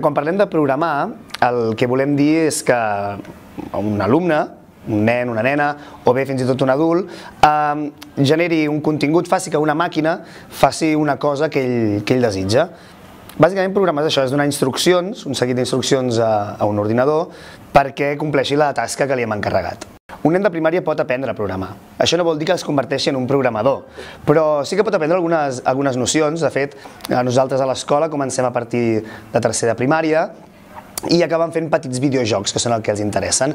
Quan parlem de programar, el que volem dir és que un alumne, un nen, una nena, o bé fins i tot un adult, eh, generi un contingut, faci que una màquina faci una cosa que ell, que ell desitja. Bàsicament programar és això, és donar instruccions, un seguit d'instruccions a, a un ordinador perquè compleixi la tasca que li hem encarregat. Un nen de primària pot aprendre a programar. Això no vol dir que es converteixi en un programador, però sí que pot aprendre algunes, algunes nocions. De fet, nosaltres a l'escola comencem a partir de tercera primària i acaben fent petits videojocs, que són el que els interessen.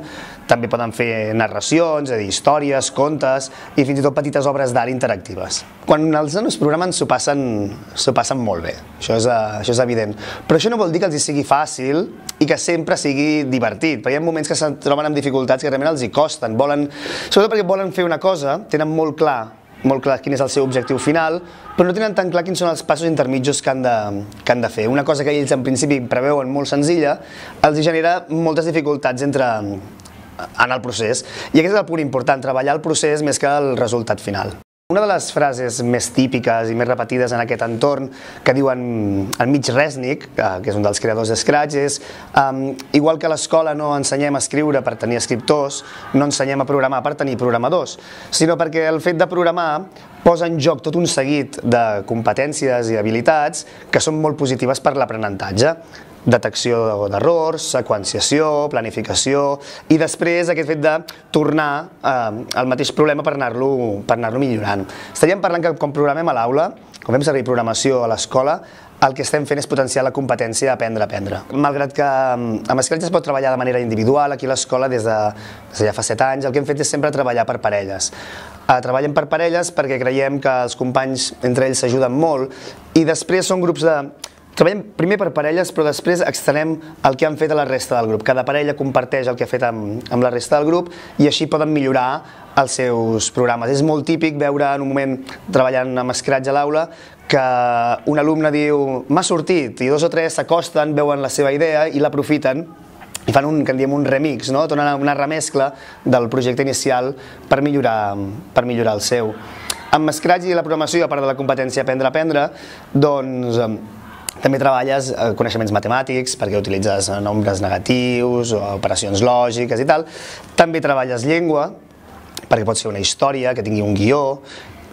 També poden fer narracions, és a dir, històries, contes i fins i tot petites obres d'art interactives. Quan els nanos programen s'ho passen, passen molt bé, això és, això és evident. Però això no vol dir que els hi sigui fàcil i que sempre sigui divertit, perquè hi ha moments que se'n troben amb dificultats que realment els hi costen, volen, sobretot perquè volen fer una cosa, tenen molt clar molt clar quin és el seu objectiu final, però no tenen tan clar quins són els passos intermitjos que han de, que han de fer. Una cosa que ells en principi preveuen molt senzilla, els genera moltes dificultats entre, en el procés. I aquest és el punt important, treballar el procés més que el resultat final. Una de les frases més típiques i més repetides en aquest entorn que diuen el Mitch Resnick, que és un dels creadors de Scratch, és um, igual que a l'escola no ensenyem a escriure per tenir escriptors, no ensenyem a programar per tenir programadors, sinó perquè el fet de programar posa en joc tot un seguit de competències i habilitats que són molt positives per l'aprenentatge detecció d'errors, seqüenciació, planificació i després aquest fet de tornar eh, al mateix problema per anar-lo per anar millorant. Estaríem parlant que quan programem a l'aula, quan fem servir programació a l'escola, el que estem fent és potenciar la competència aprendre a aprendre. Malgrat que mm, amb Scratch es pot treballar de manera individual, aquí a l'escola des, de, des de ja fa 7 anys, el que hem fet és sempre treballar per parelles. Uh, treballem per parelles perquè creiem que els companys entre ells s'ajuden molt i després són grups de Treballem primer per parelles, però després extenem el que han fet a la resta del grup. Cada parella comparteix el que ha fet amb, amb la resta del grup i així poden millorar els seus programes. És molt típic veure en un moment treballant amb Scratch a l'aula que un alumne diu m'ha sortit i dos o tres s'acosten, veuen la seva idea i l'aprofiten i fan un, que en diem un remix, no? Donen una remescla del projecte inicial per millorar, per millorar el seu. Amb Scratch i la programació, a part de la competència aprendre a aprendre, doncs també treballes eh, coneixements matemàtics perquè utilitzes eh, nombres negatius o operacions lògiques i tal. També treballes llengua perquè pot ser una història que tingui un guió.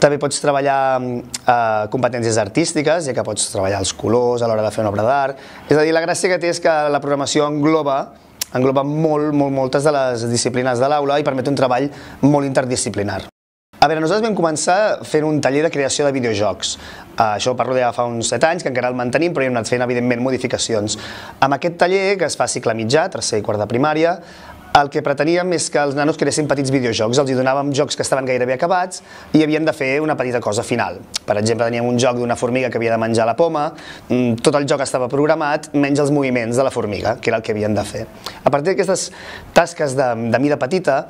També pots treballar eh, competències artístiques, ja que pots treballar els colors a l'hora de fer una obra d'art. És a dir, la gràcia que té és que la programació engloba engloba molt, molt, moltes de les disciplines de l'aula i permet un treball molt interdisciplinar. A veure, nosaltres vam començar fent un taller de creació de videojocs. Uh, això parlo de fa uns 7 anys, que encara el mantenim, però hi hem anat fent, evidentment, modificacions. Amb aquest taller, que es fa cicle mitjà, tercer i quart de primària, el que preteníem és que els nanos creessin petits videojocs, els hi donàvem jocs que estaven gairebé acabats i havien de fer una petita cosa final. Per exemple, teníem un joc d'una formiga que havia de menjar la poma, mm, tot el joc estava programat, menys els moviments de la formiga, que era el que havien de fer. A partir d'aquestes tasques de, de mida petita,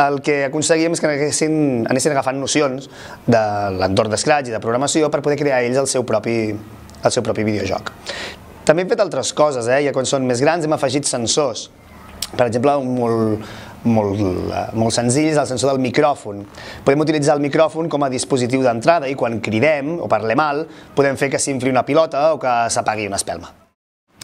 el que aconseguíem és que anessin, anessin agafant nocions de l'entorn d'Scratch i de programació per poder crear ells el seu propi, el seu propi videojoc. També hem fet altres coses, eh? ja quan són més grans hem afegit sensors. Per exemple, molt, molt, molt senzill és el sensor del micròfon. Podem utilitzar el micròfon com a dispositiu d'entrada i quan cridem o parlem alt podem fer que s'infli una pilota o que s'apagui una espelma.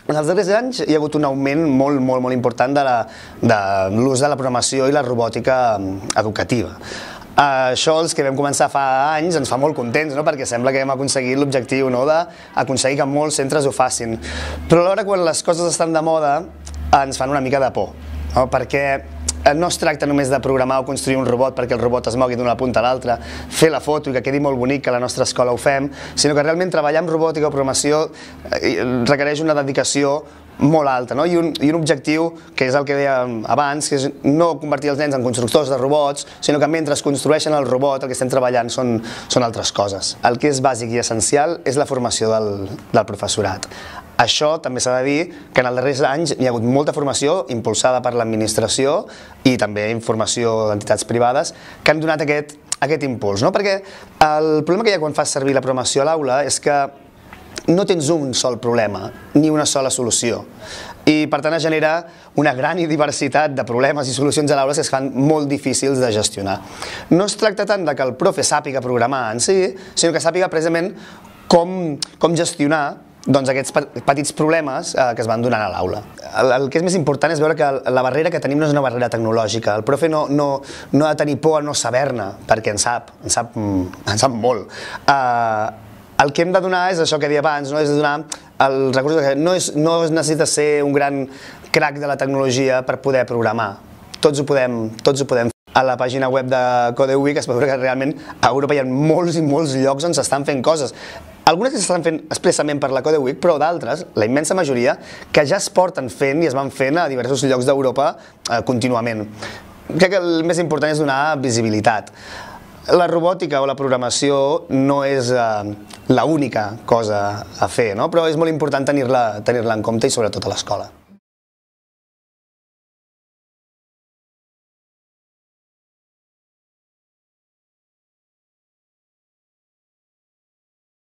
En els darrers anys hi ha hagut un augment molt, molt, molt important de l'ús de, de la programació i la robòtica mm, educativa. Això, els que vam començar fa anys, ens fa molt contents, no? perquè sembla que hem aconseguit l'objectiu no? d'aconseguir que molts centres ho facin. Però alhora, quan les coses estan de moda, ens fan una mica de por, no? perquè no es tracta només de programar o construir un robot perquè el robot es mogui d'una punta a l'altra, fer la foto i que quedi molt bonic que a la nostra escola ho fem, sinó que realment treballar amb robòtica o programació eh, requereix una dedicació molt alta no? I, un, i un objectiu que és el que deia abans, que és no convertir els nens en constructors de robots, sinó que mentre es construeixen el robot el que estem treballant són, són altres coses. El que és bàsic i essencial és la formació del, del professorat. Això també s'ha de dir que en els darrers anys hi ha hagut molta formació impulsada per l'administració i també informació d'entitats privades que han donat aquest, aquest impuls. No? Perquè el problema que hi ha quan fas servir la programació a l'aula és que no tens un sol problema, ni una sola solució. I per tant es genera una gran diversitat de problemes i solucions a l'aula que es fan molt difícils de gestionar. No es tracta tant de que el profe sàpiga programar en si, sinó que sàpiga precisament com, com gestionar doncs, aquests petits problemes eh, que es van donant a l'aula. El, el que és més important és veure que la barrera que tenim no és una barrera tecnològica. El profe no, no, no ha de tenir por a no saber-ne, perquè en sap, en sap, en sap molt. Eh, el que hem de donar és això que deia abans, no? és donar els recursos que no, és, no es necessita ser un gran crack de la tecnologia per poder programar. Tots ho podem, tots ho podem a la pàgina web de CodeWeek es pot veure que realment a Europa hi ha molts i molts llocs on s'estan fent coses. Algunes que s'estan fent expressament per la Code Week, però d'altres, la immensa majoria, que ja es porten fent i es van fent a diversos llocs d'Europa eh, contínuament. Crec que el més important és donar visibilitat. La robòtica o la programació no és eh, l'única cosa a fer, no? però és molt important tenir-la tenir, -la, en compte i sobretot a l'escola.